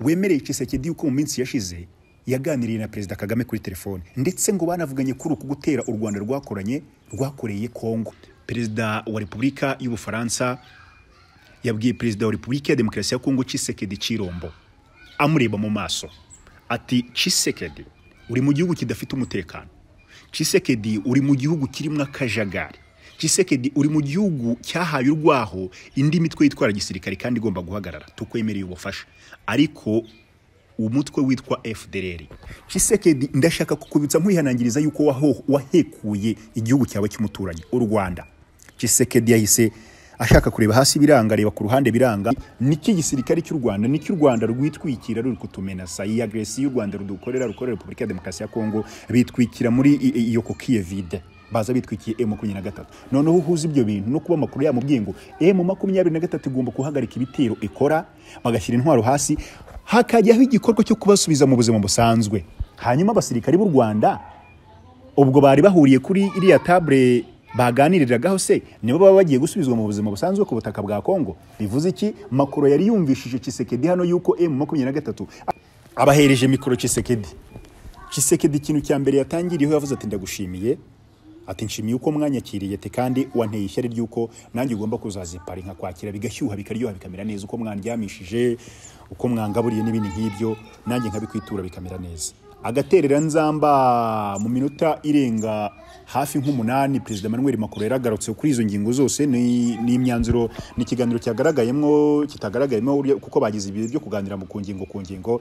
wemereye Tshisekedi yuko mu minsi yashize yaganiriye na perezida Kagame kuri telefone. Ndetse ngo banavuganye kuri uku gutera u Rwanda rwakoranye rwakoreye Kongo perezida wa Repubulika y'Ubufaransa yabwiye perezida wa Repubulika ya Demokarasi ya Kongo Tshisekedi Chirombo amureba mu maso ati Tshisekedi uri mu gihugu kidafite umutekano. Tshisekedi uri mu gihugu kirimo akajagari. Tshisekedi uri mu gihugu cyahaye urwaho indi mitwe yitwara gisirikare kandi igomba guhagarara. Tukwemereye ubufasha. Ariko umutwe witwa FDLR Tshisekedi ndashaka kukubitsa nkwihanangiriza yuko wahekuye igihugu cyawe cy'umuturanyi u Rwanda. Tshisekedi yahise ashaka kureba hasi biranga areba ku ruhande biranga. Niki gisirikare cy'u Rwanda? Niki u Rwanda rwitwikira ruri kutumenasa iyi agresiyo y'u Rwanda rudukorera rukorera Repubulika ya Demokarasi ya Kongo bitwikira muri iyo kokiye vide baza bitwikiye M makumyabiri na gatatu. Noneho uhuza ibyo bintu no kuba amakuru yamubwiye ngo M makumyabiri na gatatu igomba guhagarika ibitero ikora bagashyira intwaro hasi hakajyaho igikorwa cyo kubasubiza mu buzima busanzwe. Hanyuma abasirikari b'u Rwanda ubwo bari bahuriye kuri iriya table baganiriragaho se nibo baba bagiye gusubizwa mu buzima busanzwe ku butaka bwa Kongo bivuze iki? Makoro yari yumvishije Tshisekedi hano yuko M makumyabiri na gatatu abahereje mikoro Tshisekedi. Tshisekedi ikintu cya mbere yatangiriyeho yavuze ati ndagushimiye. Ati nshimiye uko mwanyakiriye ati kandi wanteye ishyari ry'uko nanjye ugomba kuzazipara nkakwakira bigashyuha bikaryoha bikamera neza. Uko mwandyamishije uko mwangaburiye n'ibindi nk'ibyo nanjye nkabikwitura bikamera neza. Agaterera nzamba mu minota irenga hafi nk'umunani perezida Emmanuel Macron yaragarutse kuri izo ngingo zose. Ni imyanzuro ni ikiganiro cyagaragayemo kitagaragayemo kuko bagize ibihe byo kuganira mu ngingo ku ngingo.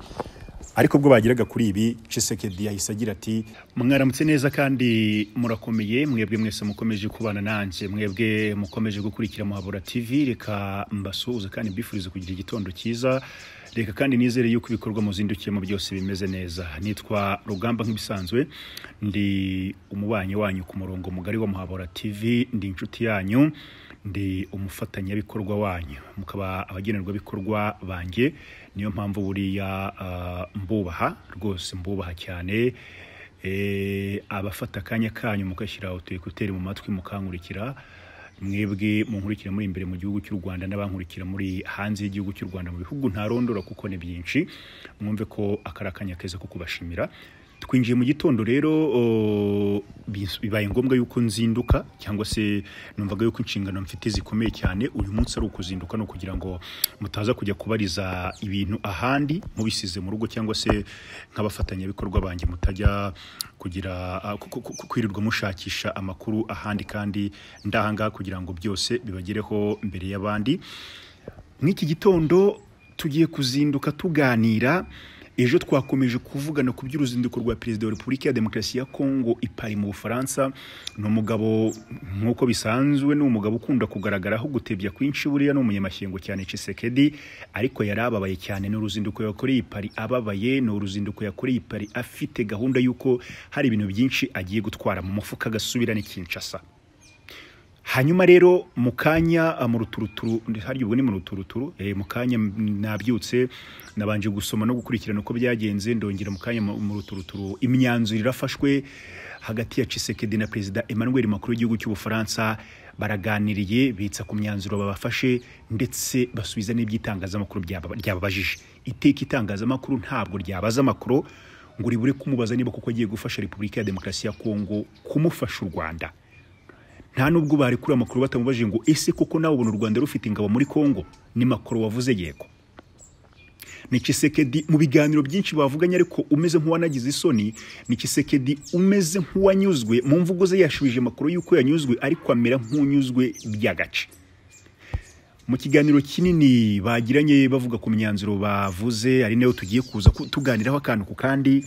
Ariko ubwo bageraga kuri ibi Tshisekedi yahise agira ati mwaramutse neza kandi murakomeye mwebwe mwese mukomeje kubana nanjye mwebwe mukomeje gukurikira muhabura TV reka mbasuhuze kandi mbifurize kugira igitondo cyiza. Reka kandi nizere yuko ibikorwa muzindukiyemo byose bimeze neza. Nitwa rugamba nk'ibisanzwe ndi umubanyi wanyu ku murongo mugari wa muhabura TV ndi inshuti yanyu ndi umufatanyabikorwa wanyu. Mukaba abagenerwabikorwa banjye niyo mpamvu buriya ah, mbubaha rwose mbubaha cyane. Eh, abafata akanya kanyu mugashyira utuyekuteri mu matwi mukankurikira. Mwebwe munkurikira muri imbere mu gihugu cy'u Rwanda n'abankurikira muri hanze y'igihugu cy'u Rwanda mu bihugu ntarondora kuko ni byinshi mwumve ko akari akanya keza ko kubashimira. Twinjiye mu gitondo rero bibaye ngombwa yuko nzinduka cyangwa se numvaga yuko inshingano mfite zikomeye cyane uyu munsi ari ukuzinduka no kugira ngo mutaza kujya kubariza ibintu ahandi mubisize mu rugo cyangwa se nk'abafatanyabikorwa banjye mutajya kugira ku- ku- ku- kwirirwa mushakisha amakuru ahandi kandi ndahangaha kugira ngo byose bibagereho mbere y'abandi. Nk'iki gitondo tugiye kuzinduka tuganira ejo twakomeje kuvugana ku by'uruzinduko rwa perezida wa repubulika ya demokarasi ya kongo i Paris mu bufaransa. Ni umugabo nk'uko bisanzwe ni umugabo ukunda kugaragaraho gutebya kwinshi. Buriya ni umunyamashyengo cyane Tshisekedi. Ariko yari ababaye cyane. Ni uruzinduko yakoreye i Paris ababaye ni uruzinduko yakoreye i Paris afite gahunda y'uko hari ibintu byinshi agiye gutwara mu mufuka agasubira ni Kinshasa. Hanyuma rero mu kanya ah, mu ruturuturu harya ubwo ni mu ruturuturu eh, mu kanya nabyutse nabanje gusoma no gukurikirana uko byagenze ndongera mu kanya mu ruturuturu imyanzuro irafashwe hagati ya Tshisekedi na perezida Emmanuel Macron w'igihugu cy'Ubufaransa baraganiriye bitsa ku myanzuro babafashe ndetse basubiza n'iby'itangazamakuru ryababajije iteka itangazamakuru ntabwo ryabaza Macron ngo ribure kumubaza niba kuko agiye gufasha Repubulika ya Demokarasi ya Kongo kumufasha u Rwanda. Nta nubwo bari kuri amakuru batamubajije ngo ese koko nawe ubona u Rwanda rufite ingabo muri Kongo ni makoro wavuze yego. Ni Tshisekedi mu biganiro byinshi bavuganye ariko umeze nk'uwanagize isoni ni Tshisekedi umeze nk'uwanyuzwe mu mvugo ze yashubije amakuru y'uko yanyuzwe ariko amera nk'unyuzwe by'agace mu kiganiro kinini bagiranye bavuga ku myanzuro bavuze ari na yo tugiye kuza ku- tuganiraho akantu ku kandi.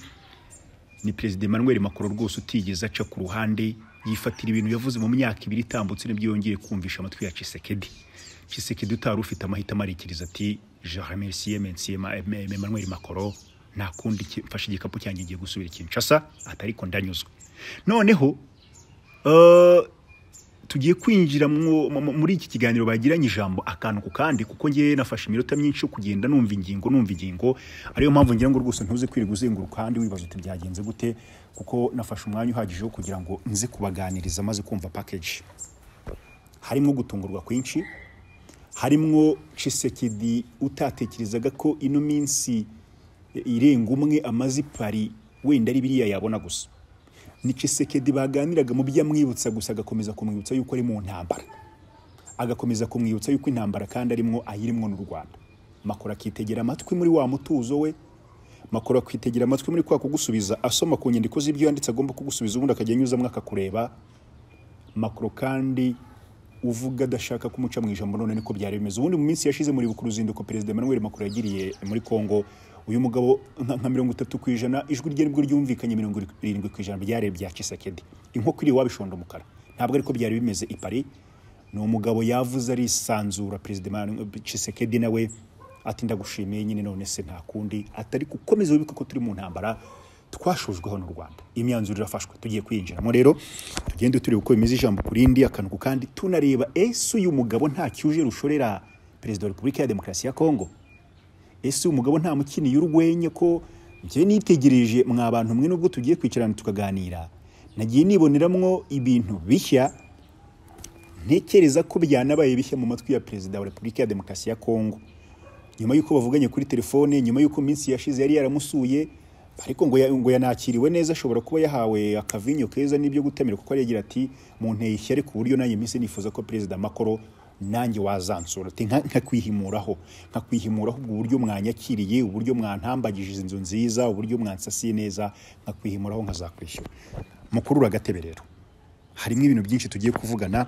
Ni perezida Emmanuel Macron rwose utigeze aca ku ruhande. Yifatira ibintu yavuze mu myaka ibiri itambutse ni byo yongeye kumvisha amatwi ya Tshisekedi. Tshisekedi utari ufite amahitamo arikiriza ati je remercie merci Ma- Ma- Emmanuel Macron nta kundi mfashe igikapu cyanjye ngiye gusubira Kinshasa atariko ndanyuzwe. Noneho uh, tugiye kwinjira mu- mu- muri iki kiganiro bagiranye ijambo akantu ku kandi kuko ngewe nafashe iminota myinshi yo kugenda numva ingingo numva ingingo ariyo mpamvu ngira ngo rwose ntuze kwirirwa uzenguruka ahandi wibaza uti byagenze gute? Kuko nafashe umwanya uhagije wo kugira ngo nze kubaganiriza maze kumva package. Harimo gutungurwa kwinshi harimwo Tshisekedi utatekerezaga ko ino minsi irenga umwe amaze i Paris wenda ari biriya yabona gusa. Ni Tshisekedi baganiraga mu byo amwibutsa gusa agakomeza kumwibutsa yuko ari mu ntambara. Agakomeza kumwibutsa yuko intambara kandi arimwo ayirimwo n'u Rwanda. Makoro akitegera amatwi muri wa mutuzo we Makoro akitegera amatwi muri kwa kugusubiza asoma ku nyandiko z'ibyo yanditse agomba kugusubiza ubundi akajya anyuzamo akakureba Makoro kandi uvuga adashaka kumuca mu ijambo none niko byari bimeze. Ubundi mu minsi yashize muri bukuru ruzinduko perezida Emmanuel Macron yagiriye muri Kongo uyu mugabo nka mirongo itatu ku ijana ijwi rye ni bwo ryumvikanye mirongo irindwi ku ijana byari bya Tshisekedi. Inkoko iri wabishonda umukara ntabwo ariko byari bimeze i Paris. Ni umugabo yavuze arisanzura perezida Tshisekedi nawe. Ati ndagushimiye nyine none se nta kundi atari gukomeza wibuka ko turi mu ntambara twashojweho n'u Rwanda. Imyanzuro irafashwe tugiye kwinjiramo. Rero tugende turi uko bimeze ijambo ku rindi akantu ku kandi tunareba ese uyu mugabo nta cyuje rushorera? Perezida wa repubulika ya demokarasi ya kongo. Ese uyu mugabo nta mukiniye urwenya ko? Njye nitegereje mwa bantu mwe nubwo tugiye kwicarana tukaganira. Nagiye niboneramwo ibintu bishya ntekereza ko byanabaye bishya mu matwi ya perezida wa repubulika ya demokarasi ya kongo. Nyuma y'uko bavuganye kuri telefone nyuma y'uko minsi yashize yari yaramusuye ariko ngo ngo yanakiriwe neza ashobora kuba yahawe akavinyo keza n'ibyo gutamira kuko yagira ati mu nteye ishyari ku buryo nanjye minsi nifuza ko perezida Macron nanjye wazansura. Ati nka nkakwihimuraho nkakwihimuraho ubwo buryo mwanyakiriye uburyo mwantambagije inzu nziza uburyo mwansasiye neza nkakwihimuraho nkazakwishyura. Mukurure agatebe rero. Harimo ibintu byinshi tugiye kuvugana.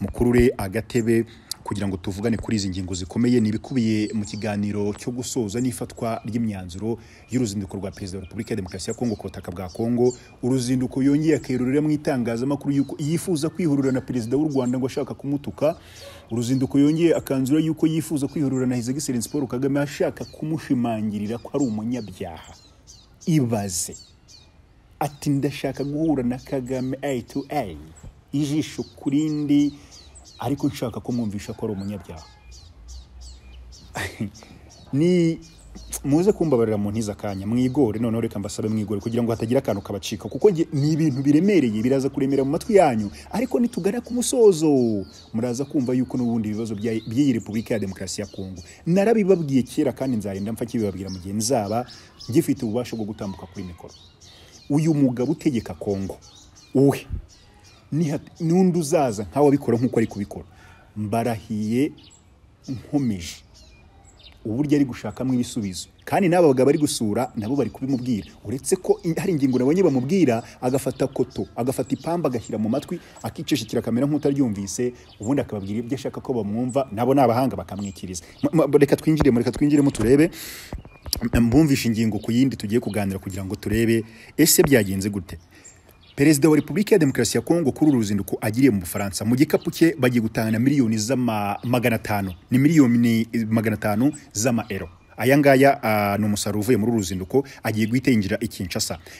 Mukurure agatebe kugira ngo tuvugane kuri izi ngingo zikomeye ni ibikubiye mu kiganiro cyo gusoza n'ifatwa ry'imyanzuro y'uruzinduko rwa perezida wa repubulika ya demokarasi ya kongo ku butaka bwa kongo. Uruzinduko yongeye akerurira mu itangazamakuru yuko yifuza kwihurira na perezida w'u rwanda ngo ashaka kumutuka. Uruzinduko yongeye akanzura yuko yifuza kwihurira na his paul kagame ashaka kumushimangirira ko ari umunyabyaha. Ibaze. Ati ndashaka guhura na kagame a to a ijisho ku rindi ariko nshaka kumwumvisha ko ari umunyabyaha. Ni muze kumbabarira mu ntiza akanya mwigore noneho reka mbasabe mwigore kugira ngo hatagira akantu kabacika kuko ni ibintu biremereye biraza kuremera mu matwi yanyu ariko nitugana ku musozo. Muraza kumva yuko n'ubundi ibibazo by'iyi repubulika ya demokarasi ya kongo narabibabwiye kera kandi nzarinda mpfa kibibabwira mu gihe nzaba ngifite ububasha bwo gutambuka kuri mikoro. Uyu mugabo utegeka kongo uwe. N'undi uzaza nkawe abikora nk'uko ari kubikora. Mbarahiye nkomeje. Uburyo ari gushakamo ibisubizo. Kandi n'aba bagabo ari gusura nabo bari kubimubwira. Uretse ko hari ingingo nabonye bamubwira agafata koto agafata ipamba agashyira mu matwi akicecekera akamera nk'utaryumvise ubundi akababwira ibyo ashaka ko bamwumva nabo ni abahanga bakamwikiriza. Reka twinjiremo reka twinjiremo turebe. Mbumvishe ingingo ku yindi tugiye kuganira kugira ngo turebe ese byagenze gute? Perezida wa repubulika ya demokarasi ya kongo kuri uru ruzinduko agiriye mu bufaransa. Mu gikapu cye bagiye gutahana miliyoni z'ama magana atanu. Ni miliyoni magana atanu z'amaero aya ngaya ah, ni umusaruro uvuye muri uru ruzinduko agiye guhita yinjira i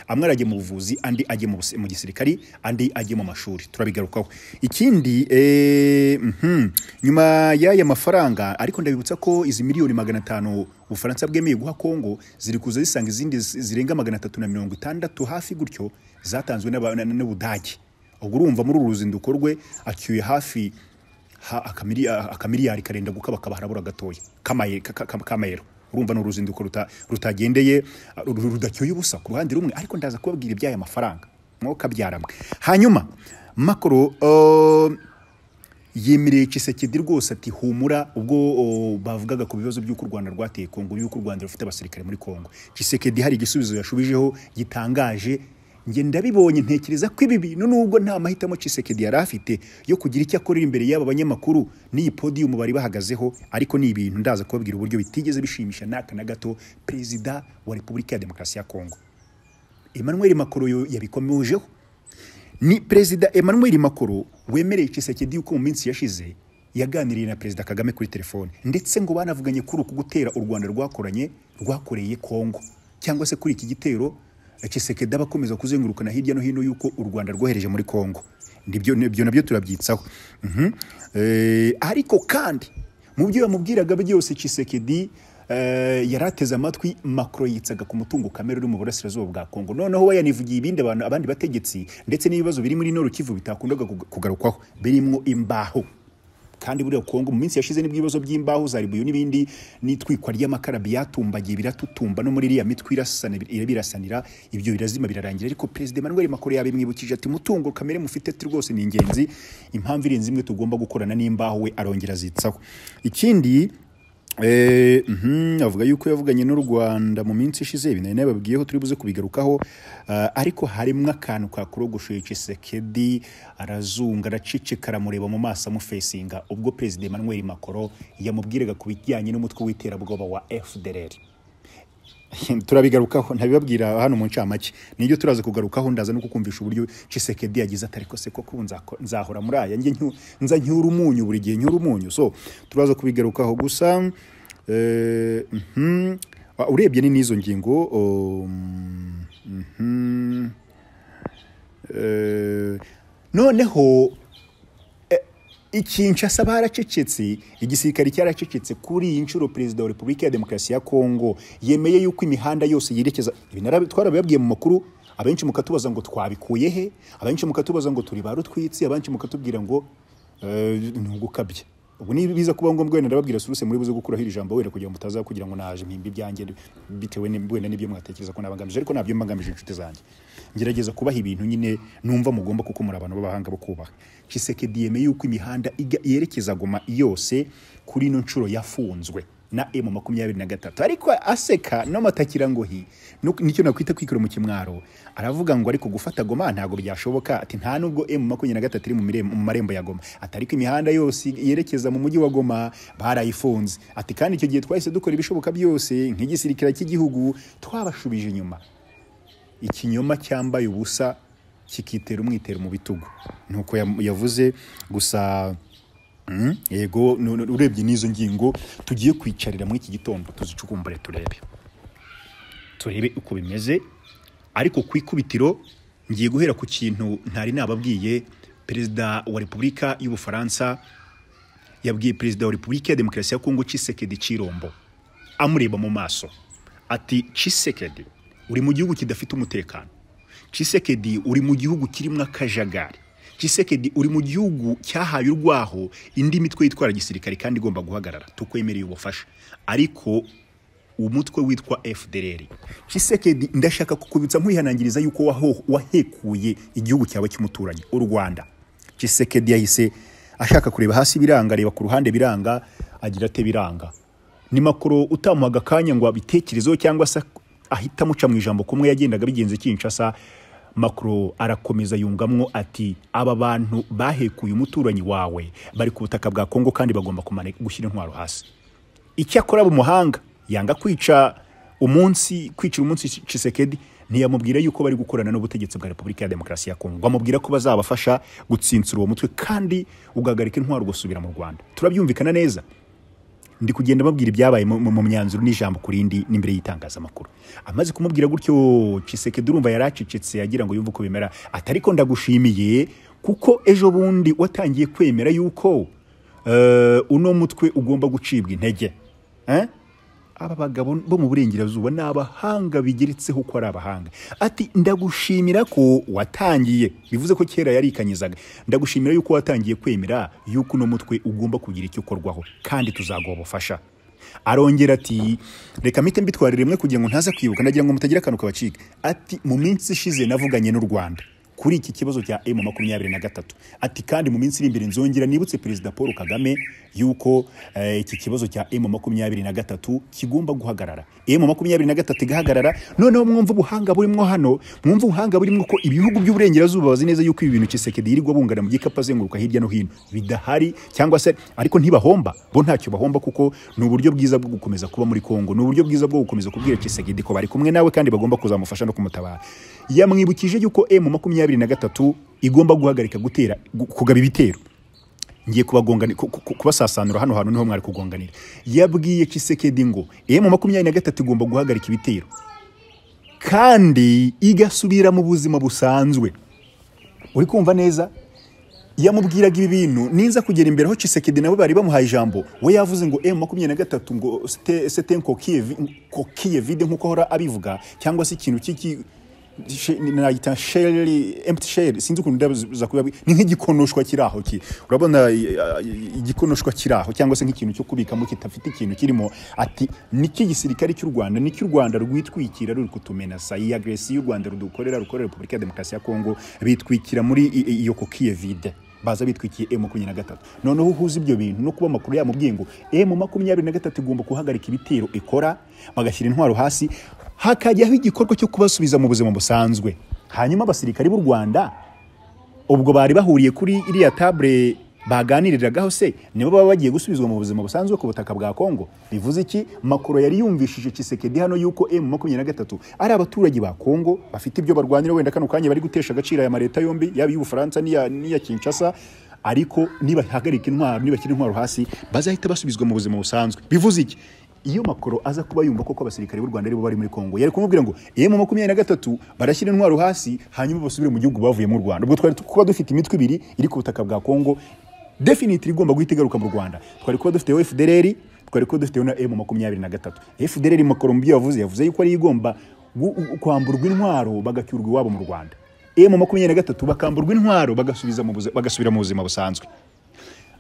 amwe arajya mu buvuzi andi ajye mu gisirikari andi ajye mu mashuri. Turabigarukaho. Ikindi eh, mhm, nyuma y'aya mafaranga ariko ndabibutsa ko izi miliyoni magana atanu ubufaransa bwemeye guha kongo ziri kuza zisanga izindi zi- zirenga magana atatu na mirongo itandatu hafi gutyo zatanzwe n'ubudage. Ubwo urumva muri uru ruzinduko rwe acyuye hafi ha- akamiri- akamiliyari karenda gukaba harabura gatoya. Kamaye- ka- ka- kamayero. Urumva ni uruzinduko ruta- rutagendeye ru- rudacyoye ubusa ku ruhande rumwe. Ariko ndaza kubabwira iby'aya mafaranga. Mwuka byaramwe. Hanyuma makoro uh, yemereye Tshisekedi rwose ati humura ubwo bavugaga ku bibazo by'uko u Rwanda rwateye Kongo y'uko u Rwanda rufite abasirikare muri Kongo. Tshisekedi hari igisubizo yashubijeho gitangaje njye ndabibonye ntekereza ko ibi bintu nubwo nta mahitamo Tshisekedi yari afite yo kugira icyo akorera imbere y'aba banyamakuru. N'iyi podium bari bahagazeho ariko ni ibintu ndaza kubabwira uburyo bitigeze bishimisha n'aka na gato perezida wa Repubulika ya Demokarasi ya Kongo Emmanuel Macron yo yabikomejeho. Ni perezida Emmanuel Macron wemereye Tshisekedi yuko mu minsi yashize yaganiriye na perezida Kagame kuri telefone. Ndetse ngo banavuganye kuri uku gutera u Rwanda rwakoranye rwakoreye Kongo cyangwa se kuri iki gitero Tshisekedi aba akomeza kuzengurukana hirya no hino yuko u Rwanda rwohereje muri Kongo ni byo na byo turabyitsaho. Mhm. Eh, ariko kandi mu byo yamubwiraga byose Tshisekedi eh, yari ateze amatwi Macron yitsaga ku mutungo kamere uri mu burasirazuba bwa Kongo noneho we yanivugiye ibindi abantu abandi bategetsi ndetse n'ibibazo biri muri Nord Kivu bitakundaga kug- kugarukwaho birimo imbaho. Kandi buriya Kongo mu minsi yashize ni bwo ibibazo by'imbaho za ribuyu n'ibindi n'itwikwa ry'amakara byatumbagiye biratutumba no muri iriya mitwe irasana birasanira ibyo birazima birarangira. Ariko perezida Emmanuel Macron yabimwibukije ati umutungo kamere mufite rwose ni ingenzi impamvu irenze imwe tugomba gukorana n'imbaho we arongera azitsaho. Ikindi avuga yuko yavuganye n'u Rwanda mu minsi ishize ibi nari nababwiyeho turi buze kubigarukaho. Ah, ariko harimo akantu kakurogoshoye Tshisekedi arazunga araceceka aramureba mu maso amufesinga ubwo perezida Emmanuel Macron yamubwiraga ku bijyanye n'umutwe w'iterabwoba wa FDLR turabigarukaho ntabibabwira hano mu ncamake. Nibyo turaza kugarukaho ndaza no kukumvisha uburyo Tshisekedi yagize ati ariko se koko nzahora muri aya? Nza ncyura umunyu buri gihe ncyura umunyu. So turaza kubigarukaho gusa eh, mhm, urebye ni n'izo ngingo? Um, mhm, eh, noneho ikinshasa baracecetse igisirikare cyaracecetse kuri iyi nshuro perezida wa repubulika ya demokarasi ya kongo yemeye yuko imihanda yose yerekeza ibi twarabibabwiye mu makuru abenshi mukatubaza ngo twabikuye he? Abenshi mukatubaza ngo turi ba rutwitsi? Abenshi mukatubwira ngo eh, ni ugukabya ubu ni biza kuba ngombwa wenda ndababwira suruse muri buze gukuraho iri jambo wenda kugira ngo mutaza kugira ngo naje mpimba ibyanjye bitewe wenda n'ibyo mwatekereza ko nabangamije ariko na byo mbangamije inshuti zanjye. Ngerageza kubaha ibintu nyine numva mugomba kuko muri abantu b'abahanga bo kubaha Tshisekedi yemeye yuko imihanda yerekeza Goma yose kuri ino nshuro yafunzwe na M makumyabiri na gatatu. Ariko aseka n'amatakira ngo hi. Nicyo nakwita kwikura mu kimwaro. Aravuga ngo ariko gufata Goma ntabwo byashoboka. Ati nta nubwo M makumyabiri na gatatu iri mu marembo ya Goma. Ati ariko imihanda yose yerekeza mu mujyi wa Goma barayifunze. Ati kandi icyo gihe twahise dukora ibishoboka byose nk'igisirikare cy'igihugu twabashubije inyuma. Ikinyoma cyambaye ubusa kikitera umwitero mu bitugu. Nuko yavuze gusa mm, yego urebye n'izo ngingo tugiye kwicarira muri iki gitondo tuzicukumbure turebe. Turebe uko bimeze. Ariko ku ikubitiro ngiye guhera ku kintu ntari nababwiye perezida wa repubulika y'ubufaransa yabwiye perezida wa repubulika ya demokarasi ya kongo Tshisekedi Chirombo amureba mu maso. Ati Tshisekedi uri mu gihugu kidafite umutekano. Tshisekedi uri mu gihugu kirimo akajagari. Tshisekedi uri mu gihugu cyahaye urwaho indi mitwe yitwara gisirikare kandi igomba guhagarara. Tukwemereye ubufasha ariko umutwe witwa FDLR Tshisekedi ndashaka kukubitsa nkwihanangiriza yuko waho- wahekuye igihugu cyawe cy'umuturanyi u Rwanda. Tshisekedi yahise ashaka kureba hasi biranga areba ku ruhande biranga agira ate biranga? Ni makoro utamuhaga akanya ngo abitekerezeho cyangwa se ahita amuca mu ijambo kumwe yagendaga bigenze Kinshasa Macron arakomeza yungamwo ati aba bantu bahekuye umuturanyi wawe bari ku butaka bwa Kongo kandi bagomba gushyira intwaro hasi. Icyakora umuhanga yanga kwica umunsi kwicira umunsi Tshisekedi ntiyamubwira yuko bari gukorana n'ubutegetsi bwa Repubulika ya Demokarasi ya Kongo amubwira ko bazabafasha gutsinsura uwo mutwe kandi ugahagarika intwaro ugasubira mu Rwanda. Turabyumvikana neza. Ndi kugenda babwira ibyabaye mu myanzuro n'ijambo ku rindi n'imbere y'itangazamakuru. Amaze kumubwira gutyo Tshisekedi urumva yaracecetse yagira ngo yumve uko bimera. Ati ariko ndagushimiye kuko ejo bundi watangiye kwemera yuko eh, uno mutwe ugomba gucibwa intege. Eh? Aba bagabo bo mu burengerazuba ni abahanga bigeretseho ko ari abahanga. Ati ndagushimira ko watangiye. Bivuze ko kera yarikanyizaga. Ndagushimira yuko watangiye kwemera yuko uno mutwe ugomba kugira icyo ukorwaho kandi tuzaguha ubufasha. Arongera ati reka mpite mbitwarire rimwe kugira ngo ntaza kwibuka. Ndagira ngo mutagira akantu kabacika. Ati mu minsi ishize navuganye n'u Rwanda. Kuri iki kibazo cya M makumyabiri na gatatu. Ati kandi mu minsi iri imbere nzongera nibutse perezida Paul Kagame yuko eh, iki kibazo cya M makumyabiri na gatatu kigomba guhagarara. M makumyabiri na gatatu igahagarara noneho mwumva ubuhanga burimo hano mwumva ubuhanga burimo ko ibihugu by'uburengerazuba bazi neza yuko ibi bintu Tshisekedi yirirwa bungana mu gikapu azenguruka hirya no hino. Bidahari cyangwa se ariko ntibahomba. Bo ntacyo bahomba kuko ni uburyo bwiza bwo gukomeza kuba muri Kongo ni uburyo bwiza bwo gukomeza kubwira Tshisekedi ko bari kumwe nawe kandi bagomba kuzamufasha no kumutabara. Yamwibukije yuko M makumyabiri na gatatu igomba guhagarika gutera gu- kugaba ibitero. Ngiye kubasasanura hano hantu ni ho mwari kugonganira. Yabwiye Tshisekedi ngo M makumyabiri na gatatu igomba guhagarika ibitero. Kandi igasubira mu buzima busanzwe. Uri kumva neza? Yamubwiraga ibi bintu niza kugera imbere aho Tshisekedi nabo bari bamuhaye ijambo. We yavuze ngo M makumyabiri na gatatu ngo vi- coquille vide nk'uko ahora abivuga cyangwa se ikintu cy'iki nayita sheri empty sheri sinzi ukuntu ndaza kubiba ni nk'igikonoshwa kiri aho ki? Urabona i- i- igikonoshwa kiri aho cyangwa se nk'ikintu cyo kubikamo kitafite ikintu kirimo? Ati niki gisirikare cy'u Rwanda? Niki u Rwanda rwitwikira ruri kutumenasa iyi agresi y'u Rwanda rudukorera rukorera Repubulika ya Demokarasi ya Kongo bitwikira muri iyo kokiye vide baza bitwikiye M makumyabiri na gatatu. Noneho uhuza ibyo bintu no kuba amakuru yamubwiye ngo M makumyabiri na gatatu igomba guhagarika ibitero ikora bagashyira intwaro hasi hakajyaho igikorwa cyo kubasubiza mu buzima busanzwe. Hanyuma abasirikari b'u Rwanda ubwo bari bahuriye kuri iriya table baganiriragaho se nibo baba bagiye gusubizwa mu buzima busanzwe ku butaka bwa Kongo bivuze iki? Makoro yari yumvishije Tshisekedi hano yuko M makumyabiri na gatatu ari abaturage ba Kongo bafite ibyo barwanira wenda kano kanya bari gutesha agaciro aya maleta yombi yaba iy'Ubufaransa n'iya Kinshasa ariko nibahagarika intwaro nibashyira intwaro hasi bazahita basubizwa mu buzima busanzwe. Bivuze iki? Iyo makoro aza kuba yumva koko abasirikare b'u Rwanda ari bo bari muri Kongo yari kumubwira ngo M makumyabiri na gatatu barashyira intwaro hasi hanyuma basubire mu gihugu bavuye mu Rwanda. Ubwo twari kuba dufite imitwe ibiri iri ku butaka bwa Kongo definitely igomba guhita igaruka mu Rwanda. Twari kuba dufite FDLR twari kuba dufite na M makumyabiri na gatatu. FDLR makoro mu byo yavuze yavuze yuko ari igomba kwamburwa intwaro bagacyurwa iwabo mu Rwanda. M makumyabiri na gatatu bakamburwa intwaro bagasubira mu buzima busanzwe.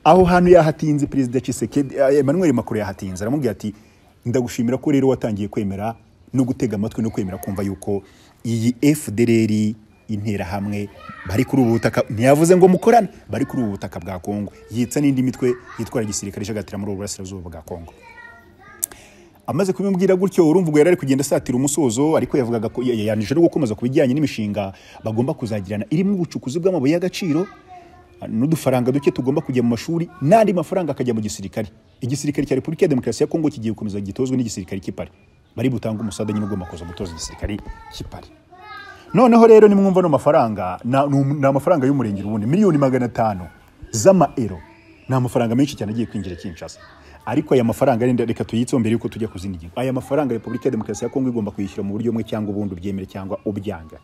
Aho hantu yahatinze perezida Tshisekedi eh, Emmanuel Macron yahatinze aramubwira ati ndagushimira ko rero watangiye kwemera no gutega amatwi no kwemera kumva yuko iyi FDLR interahamwe bari kuri ubu butaka ntiyavuze ngo mukorane bari kuri ubu butaka bwa Kongo. Yitsa n'indi mitwe yitwara gisirikare ishagatira muri ubu burasirazuba bwa Kongo. Amaze kubimubwira gutyo urumva yari ari kugenda asatira umusozo ariko yavugaga ko ya- yanije no gukomeza ku bijyanye n'imishinga bagomba kuzagirana. Irimo ubucukuzi bw'amabuye y'agaciro n'udufaranga duke tugomba kujya mu mashuri n'andi mafaranga akajya mu gisirikare. Igisirikare cya repubulika ya demokarasi ya kongo kigiye gukomeza gitozwe n'igisirikare cy'ipari bari butange umusada nyine ugomba kuza gutoza igisirikare cy'ipari noneho rero nimwumva no mafaranga ni amafaranga y'umurengero ubundi miliyoni magana atanu z'amaero. Ni amafaranga menshi cyane agiye kwinjira Kinshasa. Ariko aya mafaranga renda reka tuyitse mbere yuko tujya ku zindi ngingo. Aya mafaranga repubulika ya demokarasi ya kongo igomba kuyishyura mu buryo bumwe cyangwa ubundi ubyemere cyangwa ubyanga.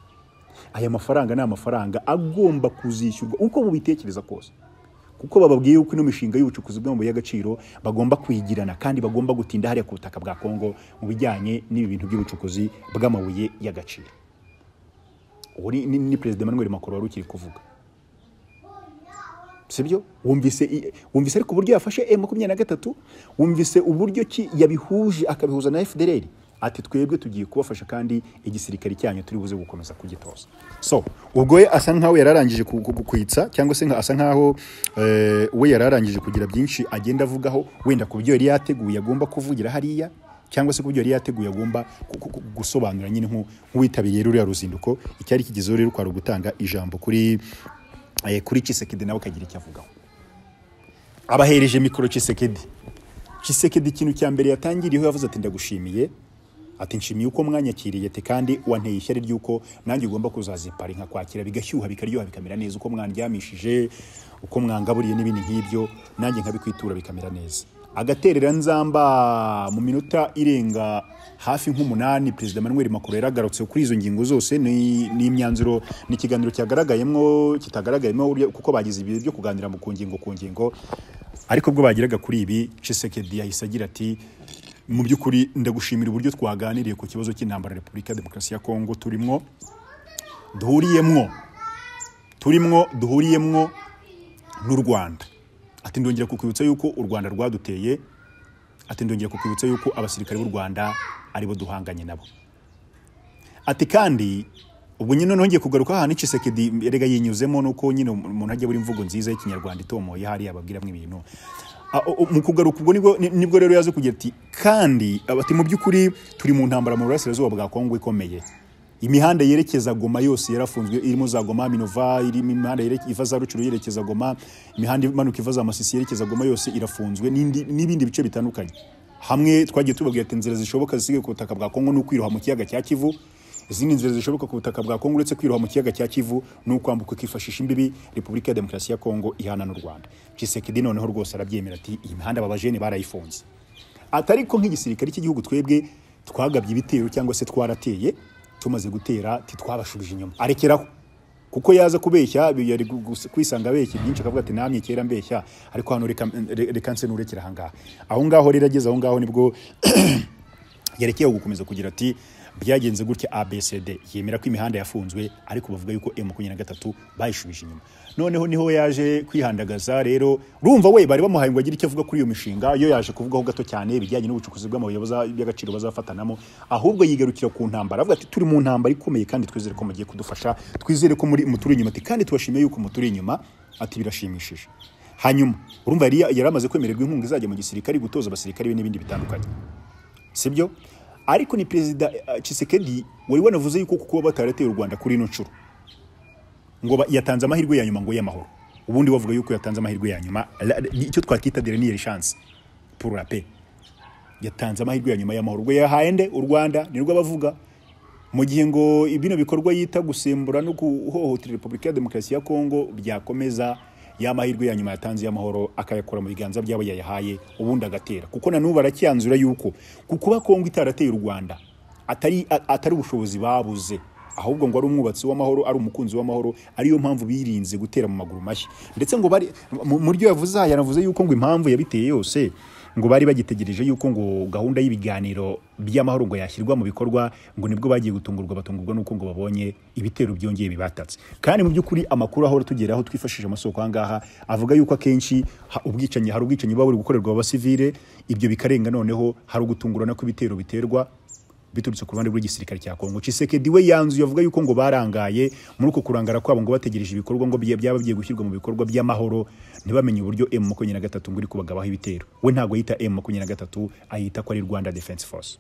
Aya mafaranga ni amafaranga agomba kuzishyurwa uko mubitekereza kose. Kuko bababwiye yuko ino mishinga y'ubucukuzi bw'amabuye y'agaciro bagomba kuyigirana kandi bagomba gutinda hariya ku butaka bwa kongo mu bijyanye n'ibi bintu by'ubucukuzi bw'amabuye y'agaciro. Uwo ni, perezida Emmanuel Macron wari ukiri kuvuga. Sibyo? Wumvise wumvise ariko uburyo yafashe M makumyabiri na gatatu? Wumvise uburyo ki yabihuje akabihuza na FDLR ati twebwe tugiye kubafasha kandi igisirikare cyanyu turi buze gukomeza kugitoza. So ubwo we asa nkaho yararangije ku- ku- kwitsa cyangwa se asa nkaho eh, we yararangije kugira byinshi agenda avugaho wenda ku byo yari yateguye agomba kuvugira hariya cyangwa se ku byo yari yateguye agomba gusobanura nyine nk'u- nk'uwitabiriye ruriya ruzinduko icyari kigezeho rero kwari ugutanga ijambo kuri eh, kuri Chisekedi nawe akagira icyo avugaho. Abahereje mikoro Chisekedi Chisekedi ikintu cya mbere yatangiriyeho yavuze ati ndagushimiye. Ati nshimiye uko mwanyakiriye ati kandi wanteye ishyari ry'uko nanjye ugomba kuzazipara nkakwakira bigashyuha bikaryoha bikamera neza. Uko mwandyamishije uko mwangaburiye n'ibindi nk'ibyo nanjye nkabikwitura bikamera neza. Agaterera nzamba mu minota irenga hafi nk'umunani perezida Emmanuel Macron yaragarutse kuri izo ngingo zose. Ni imyanzuro ni ikiganiro cyagaragayemo kitagaragayemo kuko bagize ibihe byo kuganira ku ngingo ku ngingo. Ariko ubwo bageraga kuri ibi Tshisekedi yahise agira ati mu by'ukuri ndagushimira uburyo twaganiriye ku kibazo cy'intambara Repubulika ya Demokarasi ya Kongo turimo duhuriyemwo turimwo duhuriyemwo n'u Rwanda. Ati ndongera kukwibutsa yuko u Rwanda rwaduteye ati ndongera kukwibutsa yuko abasirikare b'u Rwanda ari bo duhanganye nabo. Ati kandi ubwo nyine noneho ngiye kugaruka ahantu Tshisekedi erega yinyuzemo nuko nyine umuntu ajya buri mvugo nziza y'ikinyarwanda itomoye hariya ababwiramo ibintu. Mu kugaruka ubwo ni bwo ni- ni bwo rero yaje kugira ati kandi mu by'ukuri turi mu ntambara mu burasirazuba bwa Kongo ikomeye. Imihanda yerekeza Goma yose yarafunzwe irimo za Goma Minova irimo imihanda iva za Rucuru yerekeza Goma imihanda imanuka iva za Masisi yerekeza Goma yose irafunzwe n'ibindi bice bitandukanye. Hamwe twagiye tubabwira ati inzira zishoboka zisigaye ku butaka bwa Kongo ni ukwiroha mu kiyaga cya Kivu izindi nzira zishoboka ku butaka bwa Kongo uretse kwiroha mu kiyaga cya Kivu ni ukwambuka ukifashisha imbibi Repubulika ya Demokarasi ya Kongo ihana n'u Rwanda. Tshisekedi noneho rwose arabyemera ati iyi mihanda babajene barayifunze. Atari ko nk'igisirikare cy'igihugu twebwe twagabye ibitero cyangwa se twarateye tumaze gutera titwabashubije inyuma. Arekeraho. Kuko yaza kubeshya yari kwisanga abeshya byinshi akavuga ati namye kera mbeshya. Ariko hano reka re- reka nse nurekera aha ngaha. Aho ngaho rero ageze aho ngaho ni bwo yerekeye gukomeza kugira ati byagenze gutya abcd yemera ko imihanda yafunzwe ariko bavuga yuko m makumyabiri na gatatu bayishubije inyuma. Noneho ni ho yaje kwihandagaza rero urumva we bari bamuhaye ngo agire icyo avuga kuri iyo mishinga yo yaje kuvugaho gato cyane ibijyanye n'ubucukuzi bw'amabuye y'agaciro bazafatanamo ahubwo yigarukira ku ntambara. Avuga ati turi mu ntambara ikomeye kandi twizere ko mugiye kudufasha twizere ko muri muturi inyuma. Ati kandi tubashimiye yuko muturi inyuma. Ati birashimishije. Hanyuma urumva yari amaze kwemererwa inkunga izajya mu gisirikare gutoza abasirikare be n'ibindi bitandukanye. Sibyo? Ariko ni perezida uh, Tshisekedi wari wanavuze yuko kuko batarateye u Rwanda kuri ino nshuro. Ngo yatanze amahirwe ya nyuma ngo y'amahoro. Ubundi bavuga yuko yatanze amahirwe ya nyuma. Icyo twakita dernière chance pour la paix. Yatanze amahirwe ya nyuma y'amahoro. Ubwo yahaye nde? U Rwanda? Nirwo bavuga. Mu gihe ngo bino bikorwa yita gusembura no guhohotera Repubulika ya Demokarasi ya Kongo byakomeza ya mahirwe ya nyuma yatanze y'amahoro akayakora mu biganza byabo yayahaye ubundi agatera. Kuko na n'ubu baracyanzura yuko ku kuba Kongo itarateye u Rwanda atari atari ubushobozi babuze. Ahubwo ngo ari umwubatsi w'amahoro ari umukunzi w'amahoro ariyo mpamvu birinze gutera mu maguru mashya. Ndetse ngo bari mu ryo yavuze aha yanavuze yuko ngo impamvu yabiteye yose ngo bari bagitegereje yuko ngo gahunda y'ibiganiro by'amahoro ngo yashyirwa mu bikorwa ngo ni bwo bagiye gutungurwa batungurwa nuko ngo babonye ibitero byongeye bibatatse. Kandi mu by'ukuri amakuru ahora tugeraho twifashishije amasoko aha ngaha avuga yuko akenshi ubwicanyi hari ubwicanyi buba buri gukorerwa abasivile ibyo bikarenga noneho hari ugutungurana kw'ibitero biterwa biturutse ku ruhande rw'igisirikare cya Kongo. Tshisekedi we yanzuye avuga yuko ngo barangaye muri uko kurangara kwabo ngo bategereje ibikorwa ngo bya- byaba bigiye gushyirwa mu bikorwa by'amahoro ntibamenye uburyo M23 ngo iri kubagabaho ibitero. We ntabwo yita M23 ayita ko ari Rwanda Defense Force.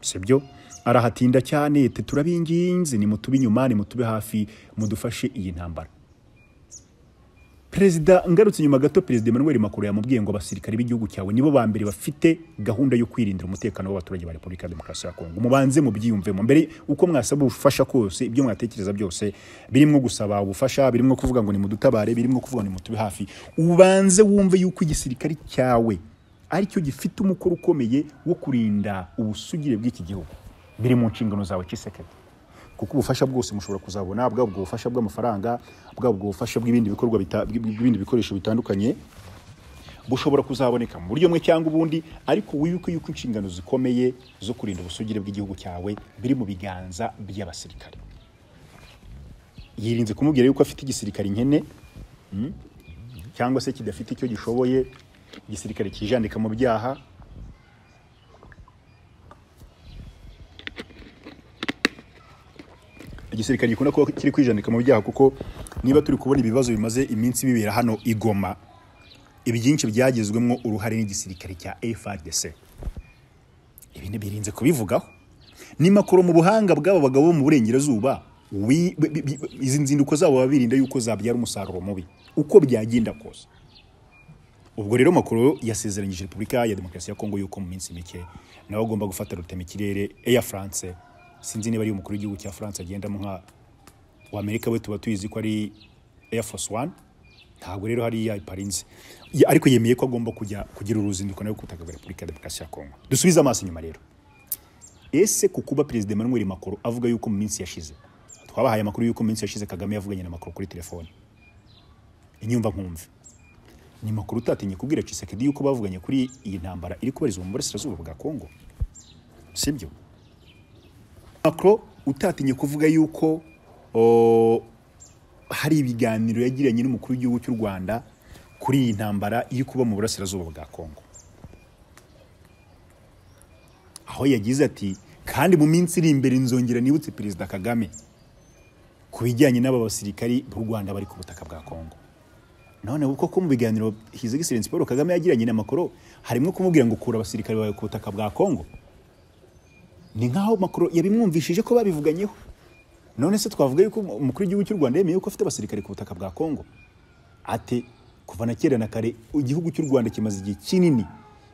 Sibyo? Arahatinda cyane ati turabinginze ni mutube inyuma ni mutube hafi mudufashe iyi ntambara. Perezida ngarutse inyuma gato perezida Emmanuel Macron yamubwiye ngo abasirikare b'igihugu cyawe nibo ba mbere bafite gahunda yo kwirindira umutekano w'abaturage ba Repubulika ya Demokarasi ya Kongo mubanze mubyiyumvemo. Mbere uko mwasaba ubufasha kose ibyo mwatekereza byose birimo gusaba ubufasha birimo kuvuga ngo ni mudutabare birimo kuvuga ngo ni mutube hafi ubanze wumve yuko igisirikare cyawe ari cyo gifite umukoro ukomeye wo kurinda ubusugire bw'iki gihugu. Biri mu nshingano zawe Tshisekedi kuko ubufasha bwose mushobora kuzabona bwaba ubwo bufasha bw'amafaranga bwaba ubwo bufasha bw'ibindi bikorwa bw'ibindi bikoresho bitandukanye bushobora kuzaboneka mu buryo bumwe cyangwa ubundi ariko wibuke yuko inshingano zikomeye zo kurinda ubusugire bw'igihugu cyawe biri mu biganza by'abasirikare. Yirinze kumubwira yuko afite igisirikare nkene mm, cyangwa se kidafite icyo gishoboye igisirikare kijandika mu byaha igisirikare gikunda kuba kiri kwijandika mu byaha kuko niba turi kubona ibibazo bimaze iminsi bibera hano i Goma ibyinshi byagizwemo uruhare n'igisirikare cya FARDC ibi birinze kubivugaho. Ni makoro mu buhanga bw'aba bagabo bo mu burengerazuba izi nzinduko zabo baba birinda yuko zabyara umusaruro mubi. Uko byagenda kose. Ubwo rero makoro yasezeranyije repubulika ya demokarasi ya kongo yuko mu minsi mike nawe agomba gufata rutemikirere Air France. Sinzi niba ari umukuru w'igihugu cya France agendamo nka wa Amerika we tuba tuyizi ko ari Air Force One ntabwo rero hariya iparinze ariko yemeye ko agomba kujya kugira uruzinduko nawe ku butaka bwa repubulika ya demokarasi ya kongo dusubize amaso inyuma rero. Ese ku kuba perezida Emmanuel Macron avuga yuko mu minsi yashize twabahaye amakuru yuko mu minsi yashize Kagame yavuganye na Macron kuri telefone. Inyumva nkumve. Ni makuru utatinye kubwira Tshisekedi yuko bavuganye kuri iyi ntambara iri kubarizwa mu burasirazuba bwa Kongo sibyo? Macron utatinye kuvuga yuko hari ibiganiro yagiranye n'umukuru w'igihugu cy'u Rwanda kuri iyi ntambara iri kuba mu burasirazuba bwa Kongo aho yagize ati kandi mu minsi iri imbere nzongera nibutse perezida Kagame ku bijyanye n'aba basirikari b'u Rwanda bari ku butaka bwa Kongo none uko ko mu biganiro Excellency Paul Kagame yagiranye na Macron harimo kumubwira ngo kura abasirikare bawe ku butaka bwa Kongo ni nkaho Macron yabimwumvishije ko babivuganyeho. None se twavuga yuko umukuru w'igihugu cy'u Rwanda yemeye ko afite abasirikare ku butaka bwa Kongo ate kuva na kera na kare igihugu cy'u Rwanda kimaze igihe kinini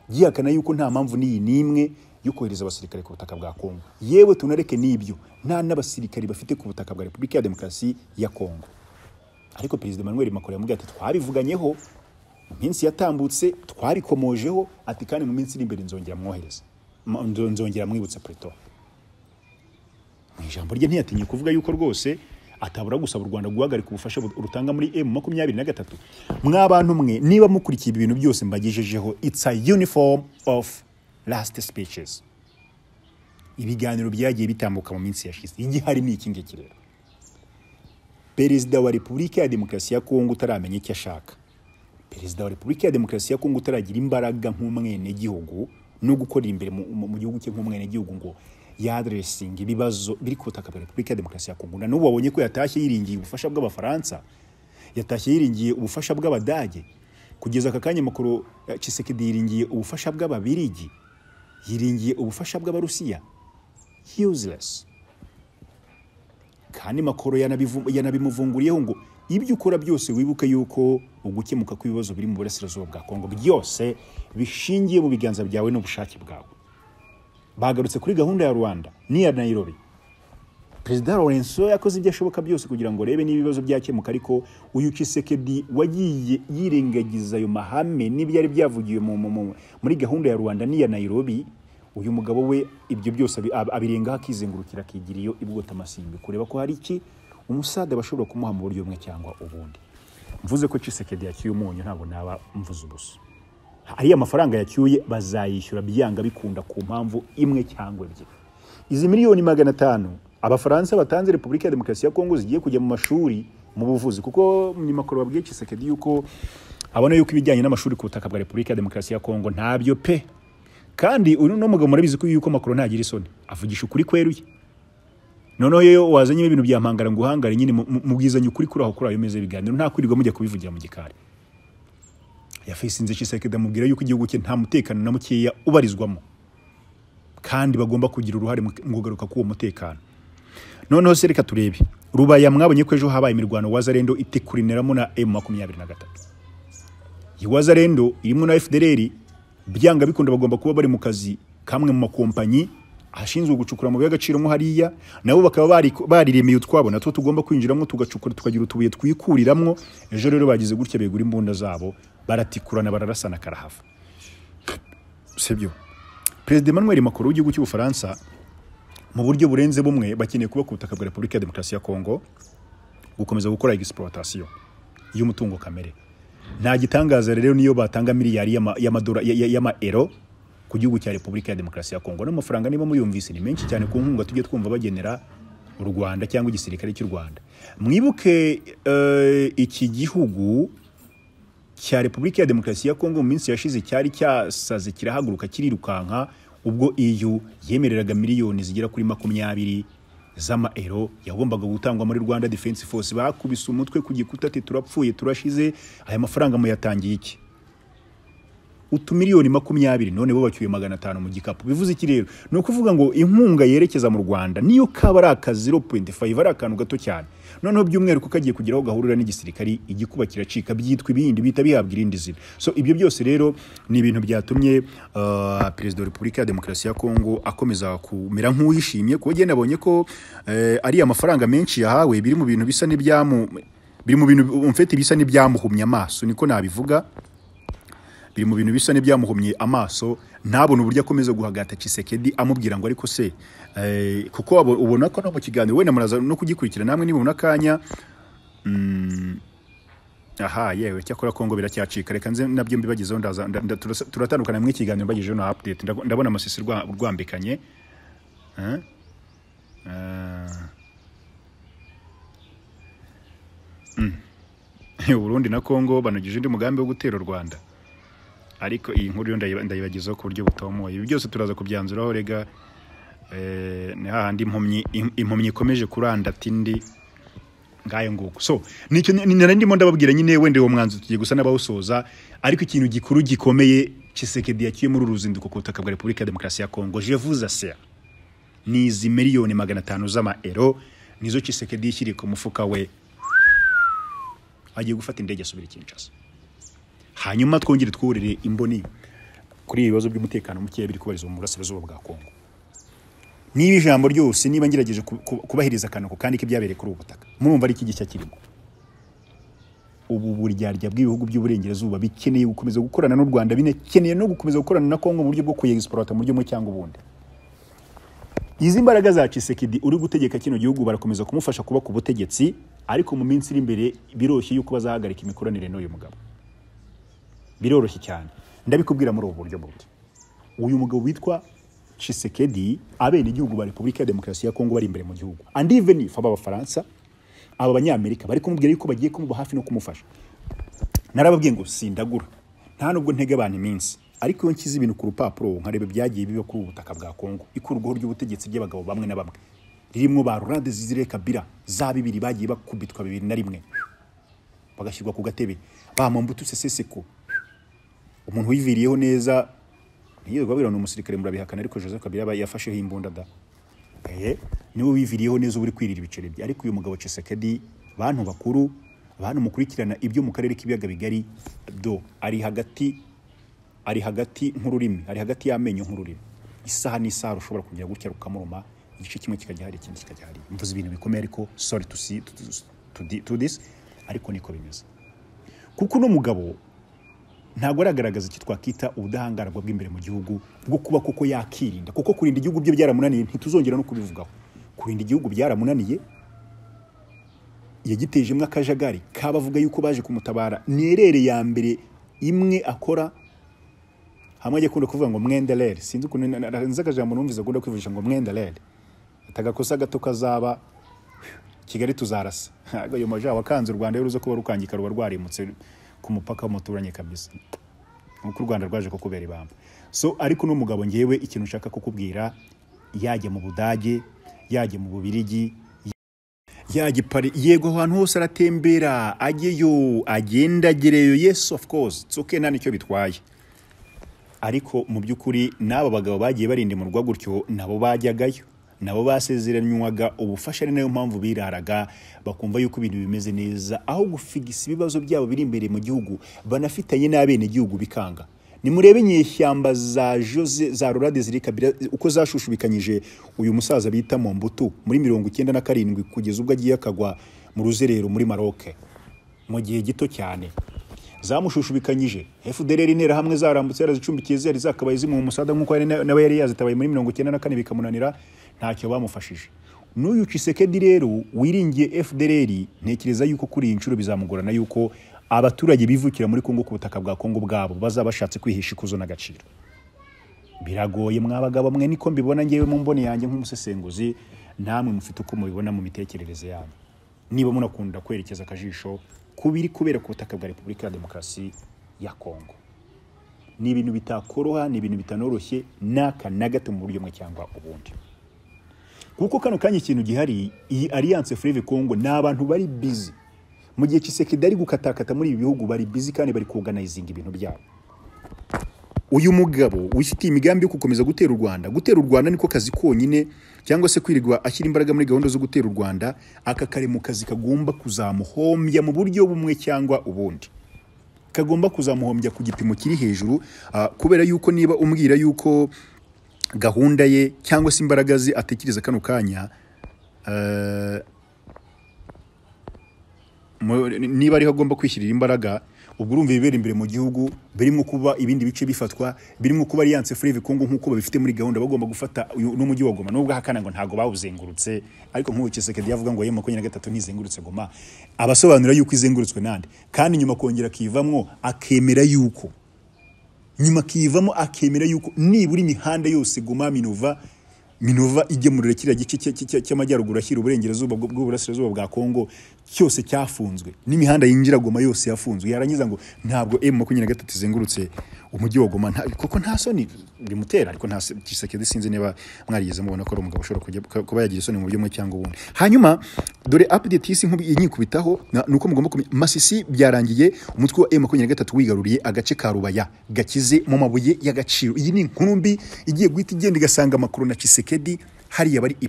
gihakana yuko nta mpamvu n'iyi n'imwe yo kohereza abasirikare ku butaka bwa Kongo yewe tunareke n'ibyo. Nta n'abasirikare bafite ku butaka bwa Repubulika ya Demokarasi ya Kongo ariko perezida Emmanuel Macron yamubwiye ati twabivuganyeho. Mu minsi yatambutse twarikomojeho. Ati kandi mu minsi iri imbere nzongera mwohereza nzongera mwibutsa Preto mu ijambo rye ntiyatinye kuvuga yuko rwose atabura gusaba u Rwanda guhagarika ubufasha bu- rutanga muri M makumyabiri na gatatu. Mwa mwe niba mukurikiye ibi bintu byose mbagejejeho it's a uniform of last speeches. Ibiganiro byagiye bitambuka mu minsi yashize igihari ni iki ngiki rero? Perezida wa repubulika ya demokarasi ya kongo utaramenya icyo ashaka. Perezida wa repubulika ya demokarasi ya kongo utaragira imbaraga nk'umwenegihugu no gukorera imbere mu, gihugu cye nk'umwenegihugu ngo yadresinga ibibazo biri ku butaka bwa repubulika ya demokarasi ya kongo. Na n'ubu wabonye ko yatashye yiringiye ubufasha bw'abafaransa yatashye yiringiye ubufasha bw'abadage. Kugeza aka kanya makuru Tshisekedi yiringiye ubufasha bw'ababirigi yiringiye ubufasha bw'abarusiya. Useless. Kandi makoro yanabimuvunguriyeho ngo ibyo ukora byose wibuke yuko ugukemuka kw'ibibazo biri mu burasirazuba bwa kongo. Byose bishingiye mu biganza byawe n'ubushake bwawe. Bagarutse kuri gahunda ya rwanda n'iya nairobi. Perezida lorenzo yakoze ibyo ashoboka byose kugira ngo arebe niba ibibazo byakemuka ariko uyu kisekedi wagiye yirengagiza ayo mahame n'ibyari byavugiwe mu, mu, mu, muri gahunda ya rwanda n'iya nairobi. Uyu mugabo we ibyo byose abi- ab- abirengaho akizengurukira akigira iyo ibwota amasimbi kureba ko hari iki umusada bashobora kumuha mu buryo bumwe cyangwa ubundi. Mvuze ko cisekedi yacyuye umunyu ntabwo naba mvuze ubusa. Ariya mafaranga yacyuye bazayishyura byanga bikunda ku mpamvu imwe cyangwa ebyiri. Izi miliyoni magana atanu abafaransa batanze repubulika ya demokarasi ya kongo zigiye kujya mu mashuri mu buvuzi kuko ni makoro babwiye Tshisekedi yuko abona yuko ibijyanye n'amashuri ku butaka bwa repubulika ya demokarasi ya kongo ntabyo pe. Kandi uyu no mugabo murabizi ko yuko makoro ntagira isoni avugisha ukuri kweruye. Noneho iyo wazanye ibintu bya mpangara ngo uhangare nyine mu- mu- mubwizanye ukuri kuri aho kuri ayo meza y'ibiganiro nta kwirirwa mujya kubivugira mu gikari. Yafisinze Tshisekedi amubwira yuko igihugu cye nta mutekano na mukeya ubarizwamo. Kandi bagomba kugira uruhare mu kugaruka k'uwo mutekano. Noneho se reka turebe. Rubaya mwabonye ko ejo habaye imirwano wazarendo itekurineramo na m makumyabiri na gatatu. Iyi wazarendo irimo na fdr byanga bikunda bagomba kuba bari mu kazi kamwe mu makompanyi ashinzwe gucukura amabuye y'agaciro mo hariya nabo bakaba bari- bariremeye utwabo natwo tugomba kwinjiramo tugacukura tukagira utubuye twikuriramo ejo rero bagize gutya begura imbunda zabo baratikurana bararasana karahava. Sibyo? Perezida emmanuel macron w'igihugu cy'ubufaransa mu buryo burenze bumwe bakeneye kuba ku butaka bwa repubulika ya demokarasi ya kongo gukomeza gukora exploitation y'umutungo kamere. Nta gitangaza rero niyo batanga miliyari y'amaero ku gihugu cya repubulika ya demokarasi ya kongo. N'amafaranga niba muyumvise ni menshi cyane ku nkunga tujye twumva bagenera u rwanda cyangwa igisirikare cy'u rwanda. Mwibuke eh, iki gihugu cya repubulika ya demokarasi ya kongo mu minsi yashize cyari cyasaze kirahaguruka kirirukanka ubwo EU yemereraga miliyoni zigera kuri makumyabiri z'amaero yagombaga gutangwa muri rwanda defense force. Bakubise umutwe ku gikuta ati turapfuye turashize. Aya mafaranga muyatangiye iki? Utumiliyoni makumyabiri none bo bacyuye magana atanu mu gikapu. Bivuze iki rero? Ni ukuvuga ngo inkunga yerekeza mu rwanda niyo kaba ari aka 0.5 ari akantu gato cyane. Noneho by'umwihariko kagiye kugira aho gahurira n'igisirikari igikuba kiracika byitwa ibindi bihita bihabwa irindi zina. So ibyo byose rero ni ibintu byatumye uh, perezida wa repubulika ya demokarasi ya kongo akomeza kumera nk'uwishimye kuko njye nabonye ko eh, ari amafaranga menshi yahawe biri mu bintu bisa n'ibyamu biri mu bintu umfete bisa n'ibyamuhumye amaso. Niko nabivuga? Biri mu bintu bisa n'ibyamuhumye amaso ntabone uburyo akomeza guhagata Tshisekedi amubwira ngo ariko se eh, kuko ubona ko no mu kiganiro wenda muraza no kugikurikira namwe nibona akanya mm, aha yewe cyakora kongo biracyacika reka nze na byo mbibagezeho turatandukana mu ikiganiro mbagejeho na update Ndabo- ndabona amasisi rwa- rwambikanye Eh? Eh. Mm. Burundi na Kongo banogije undi mugambi wo gutera u Rwanda ariko iyi nkuru ndayibagezaho ku buryo butomoye. Ibi byose turaza kubyanzuraho rega eh, ni hahandi impumyi im- impumyi ikomeje kurandata indi ngayo nguko. So ndimo ndababwira nyine wenda uwo mwanzuro tugiye gusa n'abawusoza ariko ikintu gikuru gikomeye Tshisekedi yakiye muri uru ruzinduko ku butaka bwa Repubulika ya Demokarasi ya Kongo je vous assure ni izi miliyoni magana atanu z'amaero nizo Tshisekedi yishyiriye ku mufuka we. Agiye gufata indege asubira Kinshasa. Hanyuma twongere twurire imboni kuri ibi bibazo by'umutekano mukeya biri kubarizwa mu burasirazuba bwa Kongo. Niba ijambo ryose niba ngerageje ku- ku- kubahiriza akantu kandi k'ibyabereye kuri ubu butaka murumva ari iki gishya kirimo? Ubu buryarya bw'ibihugu by'uburengerazuba bikeneye gukomeza gukorana n'u Rwanda binakeneye no gukomeza gukorana na Kongo mu buryo bwo kuyegisporata mu buryo bumwe cyangwa ubundi. Izi mbaraga za Tshisekedi uri gutegeka kino gihugu barakomeza kumufasha kuba ku butegetsi ariko mu minsi iri imbere biroroshye yuko bazahagarika imikoranire n'uyu mugabo. Biroroshye cyane. Ndabikubwira muri ubu buryo bundi uyu mugabo witwa Tshisekedi abenegihugu ba Repubulika ya Demokarasi ya Kongo bari imbere mu gihugu. And even if aba Abafaransa aba Banyamerika bari kumubwira yuko bagiye kumuba hafi no kumufasha. Narababwiye ngo sindagura. Nta nubwo ntege abantu iminsi. Ariko iyo nshyize ibintu ku rupapuro nkareba ibyagiye biba kuri ubu butaka bwa Kongo. Ikurwaho ry'ubutegetsi ry'abagabo bamwe na bamwe. Ririmo ba Laurent Desire Kabila za bibiri bagiye bakubitwa bibiri na rimwe. Bagashyirwa ku gatebe. Ba Mobutu Sese Seko umuntu wiviriyeho neza ntiyigeze babwira ni umusirikare murabihakana ariko Joseph Kabila yafasheho imbunda da. Niwe wiviriyeho neza uri kwirira ibiceri bye. Ariko uyu mugabo Tshisekedi bantu bakuru bantu mukurikirana ibyo mu karere k'ibiyaga bigari do ari hagati ari hagati nk'ururimi ari hagati y'amenyo nk'ururimi. Isaha n'isaha rushobora kugira gutya rukamuruma igice kimwe kikajya hari ikindi kikajya hari mvuze ibintu bikomeye ariko sorry to see to, to, to this ariko niko bimeze. Kuko uno mugabo ntabwo aragaragaza icyo twakita ubudahangarwa bw'imbere mu gihugu bwo kuba koko yakirinda. Kuko kurinda igihugu bye byaramunaniye ntituzongera no kubivugaho. Kurinda igihugu byaramunaniye yagitejemo akajagari kabavuga yuko baje kumutabara. Nirere ya mbere imwe akora hamwe ajya akunda kuvuga ngo mwendelere sinzi ukuntu nzi akajambo numvise akunda kwivugisha ngo mwendelere atagakosa gato kazaba kigali tuzarasa. Ayo maja wakanze u rwanda ruza kuba rukangika ruba rwarimutse ku mupaka w'umuturanyi kabisa. Nkuko u rwanda rwaje kukubera ibamba so ariko uno mugabo ngewe ikintu nshaka kukubwira yajya mu budage yajya mu bubirigi yajya pari yego ahantu hose aratembera ajyeyo agenda agereyo. Yes of course. It's okay nta ni cyo bitwaye. Ariko mu by'ukuri n'aba bagabo bagiye barindimurwa gutyo nabo bajyagayo. Nabo basezeranywaga ubufasha ari na yo mpamvu biraraga bakumva yuko ibintu bimeze neza aho gufigisa ibibazo byabo biri imbere mu gihugu banafitanye n'abenegihugu bikanga. Nimurebe inyeshyamba za jose za Laurent Desire Kabila uko zashushubikanyije uyu musaza bita Mobutu muri mirongo icyenda na karindwi kugeza ubwo agiye akagwa mu ruzerero muri Maroc. Mu gihe gito cyane. Zamushushubikanyije FDLR intera hamwe zarambutse yarazicumbikiye zari zakabaye zimuha umusada nk'uko nawe yari yazitabaye muri mirongo icyenda na kane bikamunanira. Ntacyo bamufashije. N'uyu Tshisekedi rero wiringiye FDLR ntekereza yuko kuri iyi nshuro bizamugorana yuko abaturage bivukira muri Kongo ku butaka bwa Kongo bwabo bazaba bashatse kwihisha ikuzo n'agaciro. Biragoye mwabagabo mwe niko mbibona ngewe mu mboni yanjye nk'umusesenguzi namwe mufite uko mubibona mu mitekerereze yanyu. Niba munakunda kwerekeza akajisho ku biri kubera ku butaka bwa repubulika ya demokarasi ya kongo. Ni ibintu bitakoroha ni ibintu bitanoroshye n'aka na gato mu buryo bumwe cyangwa ubundi. Kuko kano kanya ikintu gihari iyi alliance fleuve congo ni abantu bari busy. Mu gihe Tshisekedi ari gukatakata muri ibi bihugu bari busy kandi bari kuganizinga ibintu byabo. Uyu mugabo wifitiye imigambi yo gukomeza gutera u Rwanda. Gutera u Rwanda niko kazi konyine cyangwa se kwirirwa ashyira imbaraga muri gahunda zo gutera u Rwanda aka kari mu kazi kagomba kuzamuhombya mu buryo bumwe cyangwa ubundi. Kagomba kuzamuhombya ku gipimo kiri hejuru ah, kubera yuko niba umbwira yuko gahunda ye cyangwa se imbaraga ze atekereza kano kanya eh, niba ariho agomba kwishyirira imbaraga ubwo urumva ibibera imbere mu gihugu birimo kuba ibindi bice bifatwa birimo kuba alliance fleuve congo nk'uko babifite muri gahunda bagomba gufata n'umujyi wa goma. Nubwo ahakana ngo ntabwo bawuzengurutse ariko nk'ubu Tshisekedi yavuga ngo ye makumyabiri na gatatu ntizengurutse goma. Abasobanura yuko izengurutswe nande kandi nyuma akongera akivamwo akemera yuko nyuma akivamo akemera yuko nibura imihanda yose goma minova minova igemurira kiriya gice cya- cya- cy'amajyaruguru ashyira uburengerazuba bw- bw'uburasirazuba bwa kongo. Cyose cyafunzwe. N'imihanda yinjira goma yose yafunzwe. Yarangiza ngo ntabwo m makumyabiri na gatatu izengurutse umujyi wa goma. Kuko nta soni bimutera ariko nta se- Tshisekedi sinzi niba mwarigeze mubona ko ari umugabo ushobora kuba yagira isoni mu buryo bumwe cyangwa ubundi. Hanyuma dore update y'isi nk'ubu inyikubitaho ni uko mugomba kumenya masisi byarangiye umutwe wa m makumyabiri na gatatu wigaruriye agace ka rubaya gakize mu mabuye y'agaciro. Iyi ni inkuru mbi igiye guhita igenda igasanga amakuru na Tshisekedi hariya bari i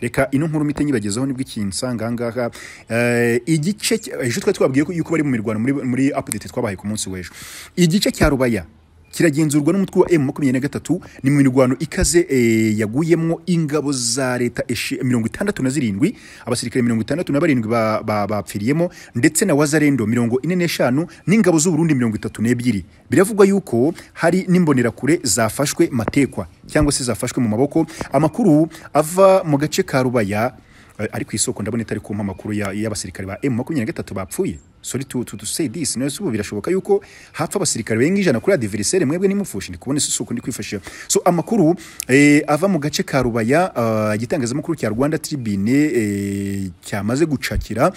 reka ino nkuru mite nyibagezaho ni bwo ikintu nsanga ahangaha Eh, igice ejo twari twabwiye ko yuko bari mu mirwano muri, muri update twabahaye ku munsi w'ejo. Igice cya rubaya. Kiragenzurwa n'umutwe wa M makumyabiri na gatatu ni mu mirwano ikaze eh, yaguyemwo ingabo za leta mirongo itandatu na zirindwi abasirikare mirongo itandatu na barindwi ba- ba- bapfiriyemo ndetse na wazarendo mirongo ine n'eshanu n'ingabo z'uburundi mirongo itatu n'ebyiri. Biravugwa yuko hari n'imbonerakure zafashwe matekwa cyangwa se zafashwe mu maboko. Amakuru ava mu gace ka rubaya eh, ari ku isoko ndabona itari kumpa amakuru ya- y'abasirikare ba M23 bapfuye sorry to, to, say this no ubu birashoboka yuko hapfa abasirikare benga ijana kuri adversaire mwebwe nimufushe ndi kubona isoko ndi kwifashisha so amakuru eh, ava mu gace ka Rubaya ah, igitangazamakuru cya Rwanda Tribune eh, cyamaze gucakira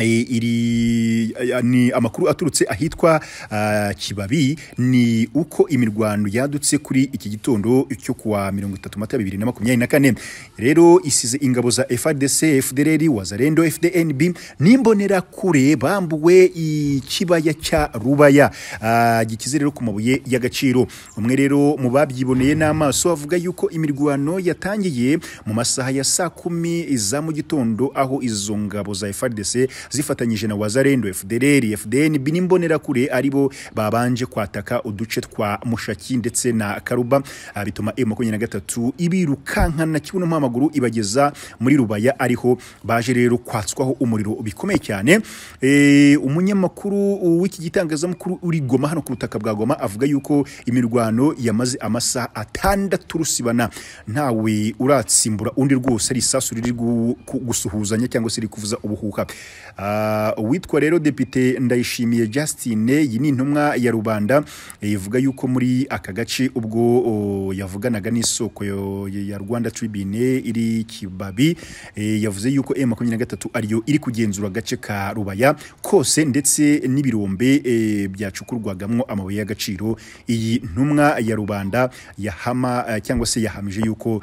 iri aya ni amakuru aturutse ahitwa ah, Kibabi ni uko imirwano yadutse kuri iki gitondo cyo kuwa mirongo itatu mata bibiri na makumyabiri na kane. Rero isize ingabo za FARDC FDLR Wazalendo FDNB n'imbonerakure bambuwe ikibaya cya Rubaya. Ah, gikize rero ku mabuye y'agaciro. Umwe rero mu babyiboneye n'amaso avuga yuko imirwano yatangiye mu masaha ya saa kumi za mu gitondo aho izo ngabo za FARDC zifatanyije na Wazalendo FDLR FDNB n'imbonerakure ari bo babanje kwataka uduce twa Mushaki ndetse na Karuba. Ah, bituma M23 ibirukankana kibuno mpamaguru ibageza muri Rubaya ariho baje rero kwatswaho umuriro bikomeye cyane. E, umunyamakuru w'iki gitangazamakuru uri Goma hano ku butaka bwa Goma avuga yuko imirwano yamaze amasaha atandatu rusibana. Ntawe uratsimbura undi rwose ari isasu riri gusuhuzanya cyangwa se riri kuvuza ubuhuha. Uwitwa rero depite ndayishimiye Justine iyi ni intumwa ya rubanda ivuga yuko muri aka gace ubwo yavuganaga n'isoko ya Rwanda Tribune iri Kibabi eh, yavuze yuko M23 ariyo iri kugenzura agace ka Rubaya kose ndetse n'ibirombe eh, byacukurwagamo amabuye y'agaciro. Iyi ntumwa ya rubanda yahama cyangwa se yahamije yuko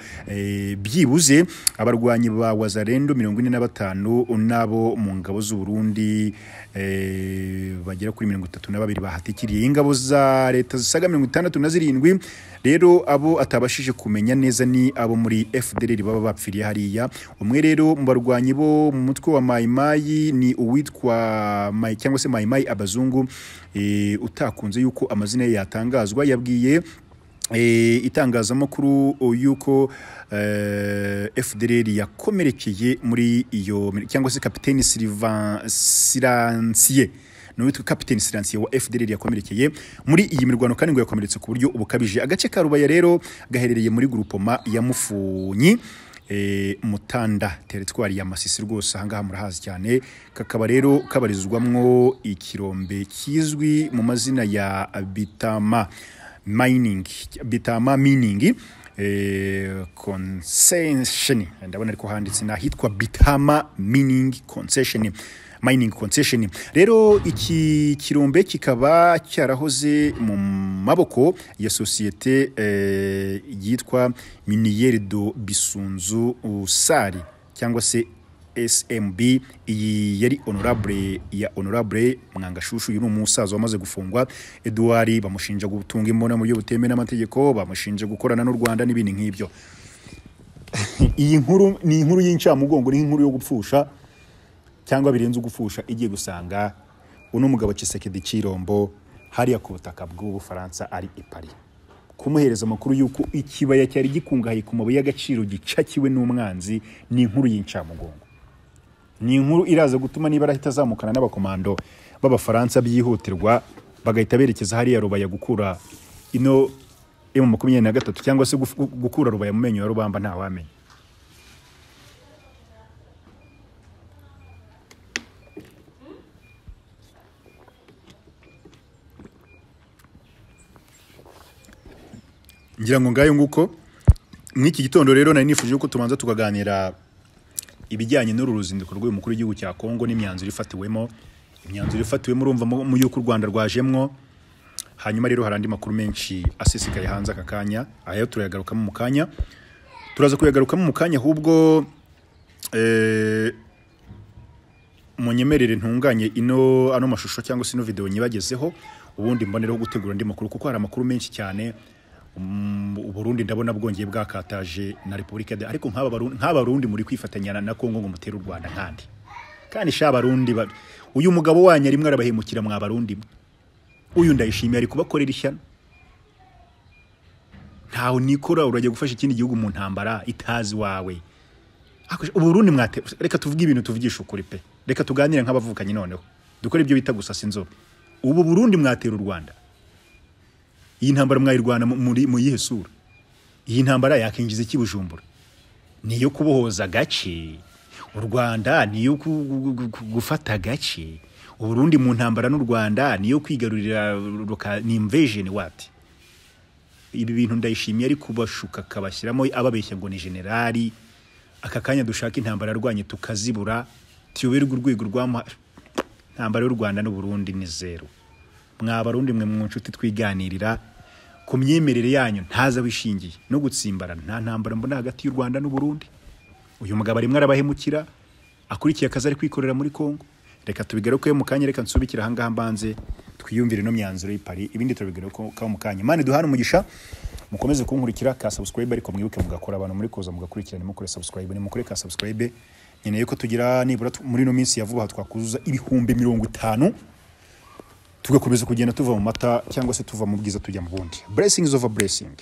byibuze abarwanyi ba Wazalendo mirongo ine na batanu nabo mu ngabo z'u Burundi eh, bagera kuri mirongo itatu na babiri bahatikiriye. Ingabo za leta zisaga mirongo itandatu na zirindwi rero abo atabashije kumenya neza ni abo muri FDLR baba bapfiriye hariya. Umwe rero mu barwanyi bo mu mutwe wa Mayimayi ni uwitwa Mai cyangwa se Mayimayi abazungu eh, utakunze yuko amazina ye yatangazwa yabwiye itangazamakuru o, yuko eh, FDLR yakomerekeye muri iyo cyangwa se kapiteni Sylvain Siransier n'uwitwa kapiteni Siransier wa FDLR yakomerekeye muri iyi mirwano kandi ngo yakomeretse ku buryo bukabije. Agace ka Rubaya rero gaherereye muri grupoma ya Mufunyi. E, Mutanda teritwari ya Masisi rwose ahangaha murahazi cyane. Kakaba rero kabarizwamwo ikirombe kizwi mu mazina ya Bitama. Mining Bitama mining eh, concession. Ndabona ariko handitse nahitwa Bitama mining concession mining concession. Rero iki kirombe kikaba cyarahoze mu maboko ya sosiyete eh, yitwa Miniere do Bisunzu Sari cyangwa se SMB iyi yari honorable ya honorable Mwangashushu uyu ni umusaza wamaze gufungwa. Edouard bamushinja gutunga imbona mu buryo butemewe n'amategeko bamushinja gukorana n'u Rwanda n'ibindi nk'ibyo. Iyi nkuru ni inkuru y'incamugongo ni inkuru yo gupfusha cyangwa birenze ugupfusha igiye gusanga uno mugabo Kisekedi Cirombo hariya ku butaka bw'Ubufaransa ari i kumuhereza amakuru y'uko ikibaya cyari gikungahaye ku mabuye y'agaciro gicakiwe n'umwanzi ni inkuru y'incamugongo ni inkuru iraza gutuma niba arahita azamukana n'abakomando b'abafaransa byihutirwa bagahita berekeza hariya rubaya gukura ino emu makumyabiri na gatatu cyangwa se gukura rubaya mu menyo ya rubamba ntawamenya ngira ngo ngayo nguko mw'iki gitondo rero nari nifuje yuko tubanza tukaganira ibijyanye n'uru ruzinduko rw'uyu mukuru w'igihugu cya Kongo n'imyanzuro ifatiwemo imyanzuro ifatiwemo urumva mu yuko u Rwanda rwajemwo. Hanyuma rero hari andi makuru menshi asesekaye hanze aka kanya ayo turayagarukamo mu kanya. Turaza kuyagarukamo mu kanya ahubwo eh, munyemerere ntunganye ino ano mashusho cyangwa se ino video nyibagezeho ubundi mbonereho gutegura andi makuru kuko hari amakuru menshi cyane Uburundi ndabona bwongeye bwakataje na Repubulika ariko nk'aba Barundi nk'aba Barundi muri kwifatanya na- Kongo ngo mutere u Rwanda nkandi. Kandi sha Barundi ba- uyu mugabo wanyu arimwe arabahemukira mwa Barundi uyu ndayishimiye ari kubakorera ishyano. Ntawe nikora urajya gufasha ikindi gihugu mu ntambara itazi wawe Uburundi mwate reka tuvuge ibintu tuvugisha ukuri pe. Reka tuganire nk'abavukanye noneho. Dukore ibyo bita gusasa inzobe. Ubu Burundi mwatera u Rwanda. Iyi ntambara mwayirwana mu- yihe sura? Iyi ntambara yakinjiza iki Bujumbura? Ni iyo kubohoza agace u rwanda gu- gu- gufata agace uburundi mu ntambara n'u rwanda niyo kwigarurira ruka- ni invasion what ibi bintu ndayishimiye ari kubashuka akabashyiramo ababeshya ngo ni generali aka kanya dushaka intambara arwanye tukazibura tuyoberwe urwego rw'ama intambara y'u rwanda n'uburundi ni zeru mwabarundi mwe mu nshuti twiganirira ku myemerere yanyu ntaza wishingiye. No gutsimbara nta ntambara mbona hagati y'u rwanda n'uburundi. Uyu mugabo arimo arabahemukira akurikiye akazi ari kwikorera muri congo. Reka tubigarukeho mu kanya reka nsubikire ahangaha mbanze twiyumvire no myanzuro y'ipari ibindi tubigarukeho mu kanya. Mani duhana umugisha mukomeze kunkurikira ka subscribe ariko mwibuke mugakora abantu muri koza mugakurikirana mukore subscribe. Ni mukore ka subscribe. Nkeneye ko tugira nibura muri ino minsi ya vuba twakuzuza ibihumbi mirongo itanu. Tugakomeza kugenda tuva mu mata cyangwa se tuva mu bwiza tujya mu bundi. Blessings over blessing.